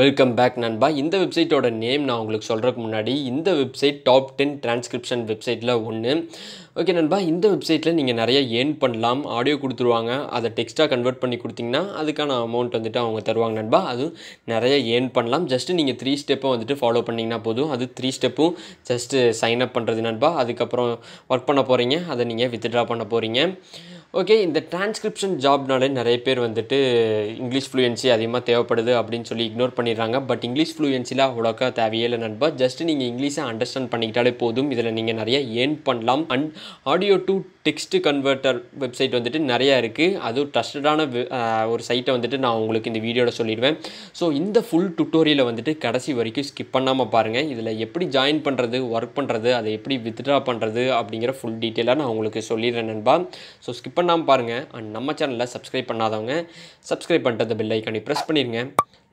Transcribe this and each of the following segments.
Welcome back நண்பா. இந்த வெப்சைட்டோட நேம் நான் உங்களுக்கு சொல்கிறதுக்கு முன்னாடி இந்த வெப்சைட் டாப் டென் டிரான்ஸ்கிரிப்ஷன் வெப்சைட்டில் ஒன்று ஓகே நண்பா. இந்த வெப்சைட்டில் நீங்கள் நிறைய ஏர்ன் பண்ணலாம் ஆடியோ கொடுத்துருவாங்க. அதை டெக்ஸ்ட்டாக கன்வெர்ட் பண்ணி கொடுத்தீங்கன்னா அதுக்கான அமௌண்ட் வந்துட்டு அவங்க தருவாங்க நண்பா. அதுவும் நிறைய ஏர்ன் பண்ணலாம். ஜஸ்ட்டு நீங்கள் த்ரீ ஸ்டெப்பை வந்துட்டு ஃபாலோ பண்ணிங்கன்னா போதும். அது த்ரீ ஸ்டெப்பும் ஜஸ்ட்டு சைன் அப் பண்ணுறது நண்பா. அதுக்கப்புறம் ஒர்க் பண்ண போகிறீங்க அதை நீங்கள் வித்ட்ரா பண்ண போகிறீங்க ஓகே இந்த டிரான்ஸ்கிரிப்ஷன் ஜாப்னாலே நிறைய பேர் வந்துட்டு இங்கிலீஷ் ஃப்ளூயன்சி அதிகமாக தேவைப்படுது அப்படின்னு சொல்லி இக்னோர் பண்ணிடுறாங்க. பட் இங்கிலீஷ் ஃப்ளூயன்சிலாம் அவ்வளோக்கா தேவையே இல்லை நண்பா. ஜஸ்ட் நீங்கள் இங்கிலீஷை அண்டர்ஸ்டாண்ட் பண்ணிக்கிட்டாலே போதும். இதில் நீங்கள் நிறைய ஏர்ன் பண்ணலாம். And audio to text converter website வந்துட்டு நிறையா இருக்குது அதுவும் ட்ரஸ்டடான ஒரு சைட்டை வந்துட்டு நான் உங்களுக்கு இந்த வீடியோவில் சொல்லிடுவேன். ஸோ இந்த ஃபுல் டுட்டோரியலை வந்துட்டு கடைசி வரைக்கும் ஸ்கிப் பண்ணாமல் பாருங்கள் இதில் எப்படி ஜாயின் பண்ணுறது ஒர்க் பண்ணுறது அதை எப்படி வித்ட்ரா பண்ணுறது அப்படிங்கிற ஃபுல் டீட்டெயிலாக நான் உங்களுக்கு சொல்லிடுறேன் நண்பா. ஸோ ஸ்கிப் பண்ணாமல் பாருங்கள் அண்ட் நம்ம சேனலில் சப்ஸ்கிரைப் பண்ணாதவங்க சப்ஸ்கிரைப் பண்ணுறது பெல் ஐக்கானி ப்ரெஸ் பண்ணிடுங்க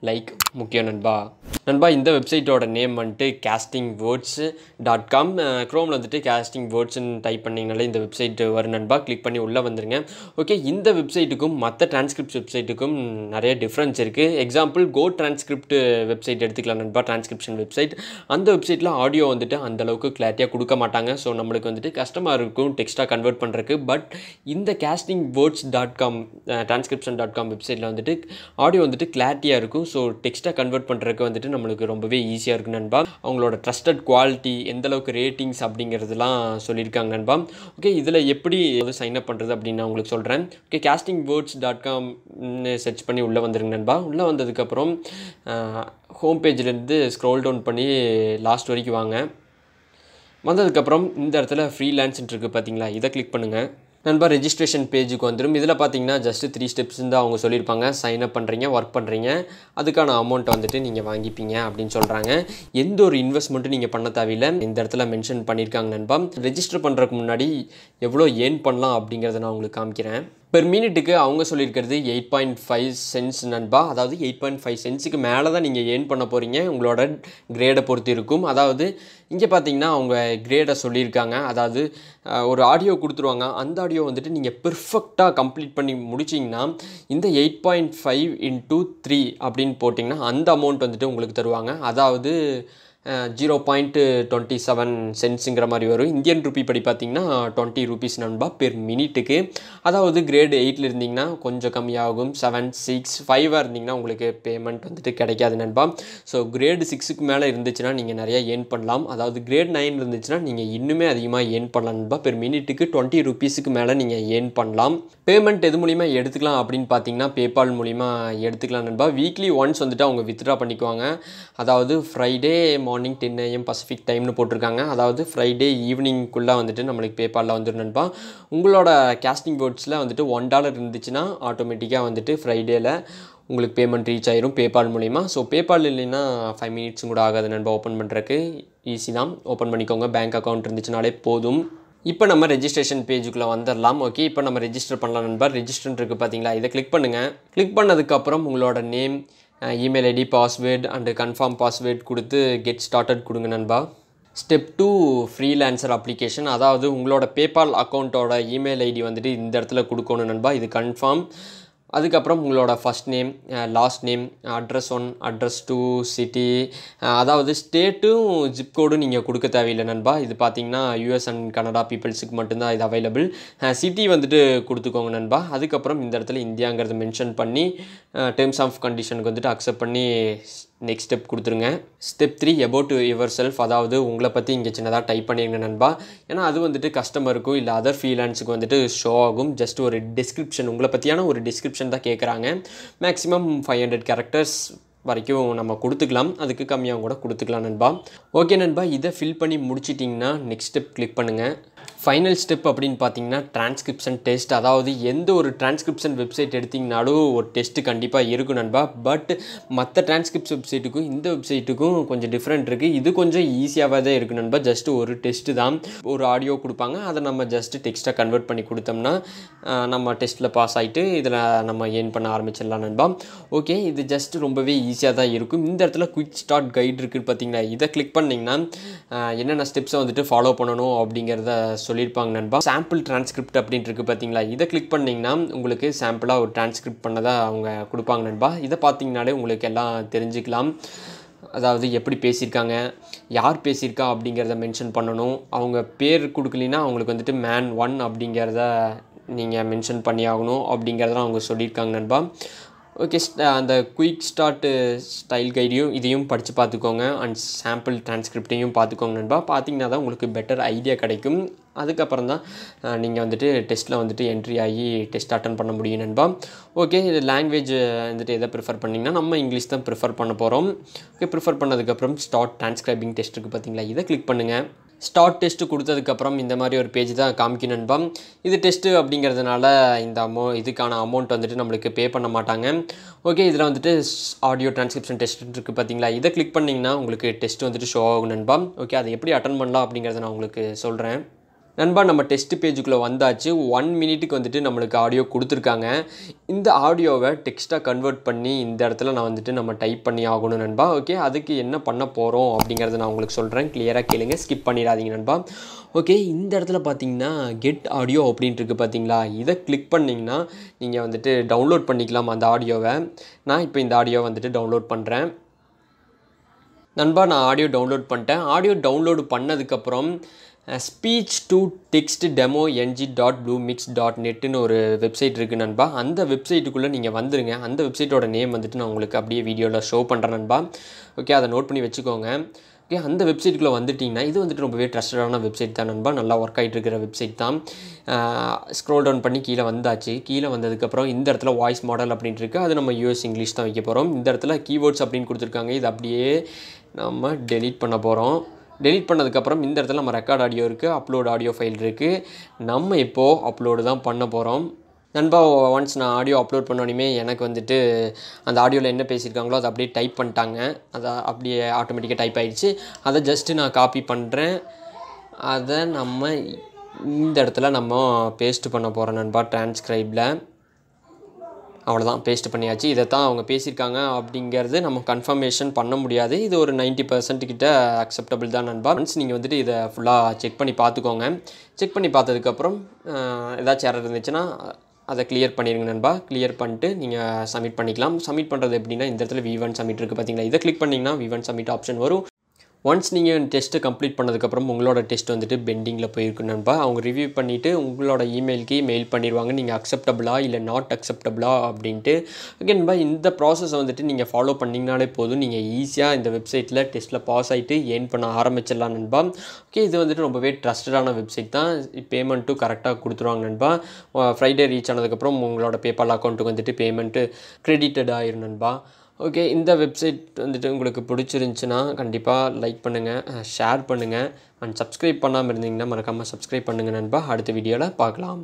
லைக் முக்கியம் நண்பா. நண்பா இந்த வெப்சைட்டோட நேம் வந்துட்டு கேஸ்டிங் வேர்ட்ஸு டாட் காம் க்ரோமில் வந்துட்டு கேஸ்டிங் வேர்ட்ஸ்னு டைப் பண்ணிங்கனாலே இந்த வெப்சைட் வரும் நண்பா. கிளிக் பண்ணி உள்ளே வந்துருங்க. ஓகே இந்த வெப்சைட்டுக்கும் மற்ற டிரான்ஸ்கிரிப்ட் வெப்சைட்டுக்கும் நிறைய டிஃப்ரென்ஸ் இருக்குது எக்ஸாம்பிள் கோ டிரான்ஸ்கிரிப்ட் வெப்சைட் எடுத்துக்கலாம் நண்பா டிரான்ஸ்கிரிப்ஷன் வெப்சைட் அந்த வெப்சைட்டில் ஆடியோ வந்துட்டு அந்தளவுக்கு கிளாரிட்டியாக கொடுக்க மாட்டாங்க. ஸோ நம்மளுக்கு வந்துட்டு கஷ்டமாக இருக்கும் டெக்ஸ்ட்டாக கன்வெர்ட் பண்ணுறதுக்கு பட் இந்த casting words dot com transcription dot com வெப்சைட்டில் வந்துட்டு ஆடியோ வந்துட்டு கிளாரிட்டியாக இருக்கும் ஸோ டெக்ஸ்ட்டாக கன்வெர்ட் பண்ணுறதுக்கு வந்துட்டு நம்மளுக்கு ரொம்பவே ஈஸியாக இருக்குது நண்பா. அவங்களோட ட்ரஸ்டட் குவாலிட்டி எந்த அளவுக்கு ரேட்டிங்ஸ் அப்படிங்கிறதுலாம் சொல்லியிருக்காங்க நண்பா. ஓகே இதில் எப்படி சைன் அப் பண்ணுறது அப்படின்னு நான் உங்களுக்கு சொல்கிறேன் ஓகே கேஸ்டிங் வேர்ட்ஸ் டாட் காம்னு சர்ச் பண்ணி உள்ளே வந்துருங்க நண்பா. உள்ளே வந்ததுக்கப்புறம் ஹோம் பேஜ்லேருந்து ஸ்க்ரோல் டவுன் பண்ணி லாஸ்ட் வரைக்கும் வாங்க. வந்ததுக்கப்புறம் இந்த இடத்துல ஃப்ரீலான்ஸ்ன்னு இருக்குது பார்த்தீங்களா இதை கிளிக் பண்ணுங்கள் நண்பர் ரெஜிஸ்ட்ரேஷன் பேஜுக்கு வந்துடும் இதில் பார்த்தீங்கன்னா ஜஸ்ட்டு த்ரீ ஸ்டெப்ஸ் தான் அவங்க சொல்லியிருப்பாங்க. சைன் அப் பண்ணுறீங்க ஒர்க் பண்ணுறீங்க அதுக்கான அமௌண்ட்டை வந்துட்டு நீங்கள் வாங்கிப்பீங்க அப்படின்னு சொல்கிறாங்க எந்த ஒரு இன்வெஸ்ட்மெண்ட்டும் நீங்கள் பண்ண தேவையில்லை. இந்த இடத்துல மென்ஷன் பண்ணியிருக்காங்க நண்பா. ரெஜிஸ்டர் பண்ணுறதுக்கு முன்னாடி எவ்வளோ ஏர்ன் பண்ணலாம் அப்படிங்கிறத நான் உங்களுக்கு காமிக்கிறேன். பெர் மினிட்டுக்கு அவங்க சொல்லியிருக்கிறது எயிட் பாயிண்ட் ஃபைவ் சென்ஸ் நண்பா. அதாவது எயிட் பாயிண்ட் ஃபைவ் சென்ஸுக்கு மேலே தான் நீங்கள் ஏர்ன் பண்ண போகிறீங்க உங்களோட கிரேடை பொறுத்து இருக்கும். அதாவது இங்கே பார்த்தீங்கன்னா அவங்க கிரேடை சொல்லியிருக்காங்க. அதாவது ஒரு ஆடியோ கொடுத்துருவாங்க. அந்த ஆடியோ வந்துட்டு நீங்கள் பெர்ஃபெக்டாக கம்ப்ளீட் பண்ணி முடிச்சிங்கன்னா இந்த eight point five into three அப்படின்னு போட்டிங்கன்னா அந்த அமௌண்ட் வந்துட்டு உங்களுக்கு தருவாங்க. அதாவது ஜீரோ பாயிண்ட்டு டுவெண்ட்டி செவன் சென்ஸுங்கிற மாதிரி வரும். இந்தியன் ருபி படி பார்த்தீங்கன்னா டுவெண்ட்டி ருபீஸ் நண்பா பெர் மினிட்டுக்கு அதாவது கிரேடு எயிட்டில் இருந்தீங்கன்னா கொஞ்சம் கம்மியாகும். செவன் சிக்ஸ் ஃபைவாக இருந்தீங்கன்னா உங்களுக்கு பேமெண்ட் வந்துட்டு கிடைக்காது நண்பா. ஸோ கிரேடு சிக்ஸுக்கு மேலே இருந்துச்சுன்னா நீங்கள் நிறையா ஏர்ன் பண்ணலாம். அதாவது கிரேட் நைன் இருந்துச்சுன்னா நீங்கள் இன்னுமே அதிகமாக ஏர்ன் பண்ணலாம் நண்பா. பெர் மினிட்டுக்கு டுவெண்ட்டி ருபீஸுக்கு மேலே நீங்கள் ஏர்ன் பண்ணலாம். பேமெண்ட் எது மூலிமா எடுத்துக்கலாம் அப்படின்னு பார்த்தீங்கன்னா பேபால் மூலிமா எடுத்துக்கலாம் நண்பா. வீக்லி ஒன்ஸ் வந்துட்டு அவங்க வித்ட்ரா பண்ணிக்குவாங்க. அதாவது Friday morning ten AM pacific டைம்னு போட்டிருக்காங்க. அதாவது ஃப்ரைடே ஈவினிங்குள்ளே வந்துட்டு நம்மளுக்கு பேபாலில் வந்துடும் நண்பா. உங்களோட கேஸ்டிங் போர்ட்ஸில் வந்துட்டு ஒன் டாலர் இருந்துச்சுன்னா ஆட்டோமேட்டிக்காக வந்துட்டு ஃப்ரைடேயில் உங்களுக்கு பேமெண்ட் ரீச் ஆயிரும் பேபால் மூலிமா ஸோ பேபால் இல்லைன்னா ஃபைவ் மினிட்ஸும் கூட ஆகாது நண்பா ஓப்பன் பண்ணுறக்கு ஈஸி தான். ஓப்பன் பண்ணிக்கோங்க. பேங்க் அக்கௌண்ட் இருந்துச்சுனாலே போதும். இப்போ நம்ம ரெஜிஸ்ட்ரேஷன் பேஜுக்குள்ளே வந்துடலாம் ஓகே இப்போ நம்ம ரெஜிஸ்டர் பண்ணலாம் நண்பர் ரெஜிஸ்டர் இருக்குது பார்த்தீங்களா இதை கிளிக் பண்ணுங்கள் கிளிக் பண்ணதுக்கப்புறம் உங்களோட name email ID password and confirm password கொடுத்து கெட் ஸ்டார்டட் கொடுங்க நண்பா. ஸ்டெப் டூ ஃப்ரீலான்சர் அப்ளிகேஷன் அதாவது உங்களோட பேபால் அக்கௌண்ட்டோட இமெயில் ஐடி வந்துட்டு இந்த இடத்துல கொடுக்கணும் நண்பா. இது கன்ஃபார்ம் அதுக்கப்புறம் உங்களோட first name last name address one address two city அதாவது ஸ்டேட்டும் ஜிப் கோடும் நீங்கள் கொடுக்க தேவையில்லை நண்பா. இது பார்த்தீங்கன்னா யூஎஸ் அண்ட் கனடா பீப்புள்ஸுக்கு மட்டும்தான் இது அவைலபிள் சிட்டி வந்துட்டு கொடுத்துக்கோங்க நண்பா. அதுக்கப்புறம் இந்த இடத்துல இந்தியாங்கிறத மென்ஷன் பண்ணி டேர்ம்ஸ் ஆஃப் கண்டிஷனுக்கு வந்துட்டு அக்செப்ட் பண்ணி நெக்ஸ்ட் ஸ்டெப் கொடுத்துருங்க. Step three about yourself அதாவது உங்களை பற்றி இங்கே சின்னதாக டைப் பண்ணிடுங்க நண்பா. ஏன்னா அது வந்துட்டு கஸ்டமருக்கும் இல்லை அதர் ஃபீலான்ஸுக்கு வந்துட்டு ஷோ ஆகும். ஜஸ்ட் ஒரு டிஸ்கிரிப்ஷன் உங்களை பற்றியான ஒரு டிஸ்கிரிப்ஷன் தான் கேட்குறாங்க மேக்ஸிமம் ஃபைவ் ஹண்ட்ரட் கேரக்டர்ஸ் வரைக்கும் நம்ம கொடுத்துக்கலாம். அதுக்கு கம்மியாக கூட கொடுத்துக்கலாம் நண்பா. ஓகே நண்பா இதை ஃபில் பண்ணி முடிச்சிட்டிங்கன்னா நெக்ஸ்ட் ஸ்டெப் கிளிக் பண்ணுங்கள் ஃபைனல் ஸ்டெப் அப்படின்னு பார்த்தீங்கன்னா டிரான்ஸ்கிரிப்ஷன் டெஸ்ட் அதாவது எந்த ஒரு டிரான்ஸ்கிரிப்ஷன் வெப்சைட் எடுத்திங்கனாலும் ஒரு டெஸ்ட்டு கண்டிப்பாக இருக்கும் நண்பா. பட் மற்ற டிரான்ஸ்கிரிப்ஷன் வெப்சைட்டுக்கும் இந்த வெப்சைட்டுக்கும் கொஞ்சம் டிஃப்ரெண்ட் இருக்குது இது கொஞ்சம் ஈஸியாகவே தான் இருக்குது நண்பா. ஜஸ்ட் ஒரு டெஸ்ட்டு தான். ஒரு ஆடியோ கொடுப்பாங்க. அதை நம்ம ஜஸ்ட்டு டெக்ஸ்ட்டாக கன்வெர்ட் பண்ணி கொடுத்தோம்னா நம்ம டெஸ்ட்டில் பாஸ் ஆகிட்டு இதில் நம்ம ஏர்ன் பண்ண ஆரம்பிச்சிடலாம் நண்பா. ஓகே இது ஜஸ்ட் ரொம்பவே ஈஸியாக தான் இருக்கும். இந்த இடத்துல குயிக் ஸ்டார்ட் கைடு இருக்குதுன்னு பார்த்தீங்களா இதை கிளிக் பண்ணிங்கன்னா என்னென்ன ஸ்டெப்ஸை வந்துட்டு ஃபாலோ பண்ணணும் அப்படிங்கிறத சொல்லியிருப்பாங்க நண்பா. சாம்பிள் டிரான்ஸ்கிரிப்ட் அப்படின்ட்டு இருக்குது பார்த்தீங்களா? இதை கிளிக் பண்ணிங்கன்னா உங்களுக்கு சாம்பிளாக ஒரு டிரான்ஸ்கிரிப்ட் பண்ணதாக அவங்க கொடுப்பாங்க நண்பா. இதை பார்த்தீங்கனாலே உங்களுக்கு எல்லாம் தெரிஞ்சுக்கலாம். அதாவது எப்படி பேசியிருக்காங்க யார் பேசியிருக்கா அப்படிங்கிறத மென்ஷன் பண்ணணும். அவங்க பேர் கொடுக்கலினா அவங்களுக்கு வந்துட்டு மேன் ஒன் அப்படிங்கிறத நீங்கள் மென்ஷன் பண்ணி ஆகணும் அப்படிங்கிறதெல்லாம் அவங்க சொல்லியிருக்காங்க நண்பா. ஓகே uh, அந்த குயிக் ஸ்டார்ட்டு ஸ்டைல் கைடையும் இதையும் படித்து பார்த்துக்கோங்க. அண்ட் சாம்பிள் டிரான்ஸ்கிரிப்டையும் பார்த்துக்கோங்க நண்பா. பார்த்தீங்கன்னா தான் உங்களுக்கு பெட்டர் ஐடியா கிடைக்கும். அதுக்கப்புறம் தான் uh, நீங்கள் வந்துட்டு டெஸ்ட்டில் வந்துட்டு என்ட்ரி ஆகி டெஸ்ட் அட்டன் பண்ண முடியும் நண்பா. ஓகே இது லாங்குவேஜ் uh, வந்துட்டு எதை ப்ரிஃபர் பண்ணிங்கன்னா நம்ம இங்கிலீஷ் தான் ப்ரிஃபர் பண்ண போகிறோம் ஓகே ப்ரிஃபர் பண்ணதுக்கப்புறம் ஸ்டார்ட் டிரான்ஸ்கிரைபிங் டெஸ்ட் இருக்குது பார்த்தீங்களா? இதை கிளிக் பண்ணுங்கள் ஸ்டார்ட் டெஸ்ட்டு கொடுத்ததுக்கப்புறம் இந்த மாதிரி ஒரு பேஜ் தான் காமிக்கும் நண்பம். இது டெஸ்ட்டு அப்படிங்கிறதுனால இந்த அமௌ இதுக்கான அமௌண்ட் வந்துட்டு நம்மளுக்கு பே பண்ண மாட்டாங்க. ஓகே இதில் வந்துட்டு ஆடியோ டிரான்ஸ்கிரிப்ஷன் டெஸ்ட் இருக்குது பார்த்தீங்களா இதை கிளிக் பண்ணிங்கன்னா உங்களுக்கு டெஸ்ட் வந்துட்டு ஷோ ஆகும் நண்பா ஓகே அதை எப்படி அட்டன் பண்ணலாம் அப்படிங்கிறத நான் உங்களுக்கு சொல்கிறேன் நண்பா நம்ம டெஸ்ட் பேஜுக்குள்ளே வந்தாச்சு. ஒன் மினிட்டுக்கு வந்துட்டு நம்மளுக்கு ஆடியோ கொடுத்துருக்காங்க. இந்த ஆடியோவை டெக்ஸ்ட்டாக கன்வெர்ட் பண்ணி இந்த இடத்துல நான் வந்துட்டு நம்ம டைப் பண்ணி ஆகணும் நண்பா. ஓகே அதுக்கு என்ன பண்ண போகிறோம் அப்படிங்கிறத நான் உங்களுக்கு சொல்கிறேன் கிளியராக கேளுங்க. ஸ்கிப் பண்ணிடாதீங்க நண்பா. ஓகே இந்த இடத்துல பார்த்தீங்கன்னா கெட் ஆடியோ அப்படின்ட்டு இருக்குது பார்த்தீங்களா இதை கிளிக் பண்ணிங்கன்னா நீங்கள் வந்துட்டு டவுன்லோட் பண்ணிக்கலாம் அந்த ஆடியோவை நான் இப்போ இந்த ஆடியோ வந்துட்டு டவுன்லோட் பண்ணுறேன் நண்பா நான் ஆடியோ டவுன்லோட் பண்ணிட்டேன். ஆடியோ டவுன்லோடு பண்ணதுக்கப்புறம் speech to text demo N G dot blue mix dot நெட்டுன்னு ஒரு வெப்சைட் இருக்குது நண்பா. அந்த வெப்சைட்டுக்குள்ளே நீங்கள் வந்துருங்க. அந்த வெப்சைட்டோட நேம் வந்துட்டு நான் உங்களுக்கு அப்படியே வீடியோவில் ஷோ பண்ணுறேன் நண்பா. ஓகே அதை நோட் பண்ணி வச்சுக்கோங்க. ஓகே அந்த வெப்சைட்டுக்குள்ளே வந்துட்டிங்கன்னா இது வந்துட்டு ரொம்பவே ட்ரஸ்டடான வெப்சைட் தான் நண்பா. நல்லா ஒர்க் ஆகிட்டு இருக்கிற வெப்சைட் தான். ஸ்க்ரோல் டவுன் பண்ணி கீழே வந்தாச்சு. கீழே வந்ததுக்கப்புறம் இந்த இடத்துல வாய்ஸ் மாடல் அப்படின்ட்டு இருக்குது அது நம்ம யூஎஸ் இங்கிலீஷ் தான் வைக்க போகிறோம் இந்த இடத்துல கீவேர்ட்ஸ் அப்படின்னு கொடுத்துருக்காங்க. இது அப்படியே நம்ம டெலீட் பண்ண போகிறோம் டெலிட் பண்ணதுக்கப்புறம் இந்த இடத்துல நம்ம ரெக்கார்ட் ஆடியோ இருக்குது அப்லோட் ஆடியோ ஃபைல் இருக்குது நம்ம இப்போது அப்லோடு தான் பண்ண போகிறோம் நண்பா ஒன்ஸ் நான் ஆடியோ அப்லோட் பண்ணோடனே எனக்கு வந்துட்டு அந்த ஆடியோவில் என்ன பேசியிருக்காங்களோ அதை அப்படியே டைப் பண்ணிட்டாங்க. அதை அப்படியே ஆட்டோமேட்டிக்காக டைப் ஆகிடுச்சு அதை ஜஸ்ட்டு நான் காப்பி பண்ணுறேன் அதை நம்ம இந்த இடத்துல நம்ம பேஸ்ட் பண்ண போகிறோம் நண்பா டிரான்ஸ்கிரைபில் அவ்வளோதான் பேஸ்ட் பண்ணியாச்சு. இதை தான் அவங்க பேசியிருக்காங்க அப்படிங்கிறது நம்ம கன்ஃபர்மேஷன் பண்ண முடியாது. இது ஒரு நைன்ட்டி பர்சன்ட் கிட்ட அக்செப்டபிள் தான் நண்பா. ஒன்ஸ் நீங்கள் வந்துட்டு இதை ஃபுல்லாக செக் பண்ணி பார்த்துக்கோங்க. செக் பண்ணி பார்த்ததுக்கப்புறம் ஏதாச்சும் எரர் இருந்துச்சுன்னா அதை கிளியர் பண்ணிடுங்க நண்பா. கிளியர் பண்ணிட்டு நீங்கள் சப்மிட் பண்ணிக்கலாம். சப்மிட் பண்ணுறது எப்படின்னா இந்த இடத்துல விவன் சப்மிட் இருக்குது பார்த்தீங்களா இதை கிளிக் பண்ணிங்கன்னா விவன் சப்மிட் ஆப்ஷன் வரும். ஒன்ஸ் நீங்கள் டெஸ்ட்டு கம்ப்ளீட் பண்ணதுக்கப்புறம் உங்களோட டெஸ்ட் வந்துட்டு பெண்டிங்கில் போயிருக்கு நண்பா அவங்க ரிவ்யூ பண்ணிவிட்டு உங்களோட இமெயிலுக்கு மெயில் பண்ணிடுவாங்க. நீங்கள் அக்செப்டபுளா இல்லை நாட் அக்செப்டபுளா அப்படின்ட்டு. ஓகே நண்பா இந்த ப்ராசஸை வந்துட்டு நீங்கள் ஃபாலோ பண்ணிங்கனாலே போதும். நீங்கள் ஈஸியாக இந்த வெப்சைட்டில் டெஸ்ட்டில் பாஸ் ஆகிட்டு ஏர்ன் பண்ண ஆரம்பிச்சிடலாம் நண்பா. ஓகே இது வந்துட்டு ரொம்பவே ட்ரஸ்டடான வெப்சைட் தான். பேமெண்ட்டும் கரெக்டாக கொடுத்துருவாங்க நண்பா. ஃப்ரைடே ரீச் ஆனதுக்கப்புறம் உங்களோட பேபால் அக்கௌண்ட்டுக்கு வந்துட்டு பேமெண்ட்டு க்ரெடிட்டட் ஆயிரும் நண்பா. ஓகே இந்த வெப்சைட் வந்துட்டு உங்களுக்கு பிடிச்சிருந்துச்சின்னா கண்டிப்பாக லைக் பண்ணுங்கள் ஷேர் பண்ணுங்கள் அண்ட் சப்ஸ்கிரைப் பண்ணாமல் இருந்தீங்கன்னா மறக்காமல் சப்ஸ்கிரைப் பண்ணுங்கள் நண்பா. அடுத்த வீடியோவில் பார்க்கலாம்.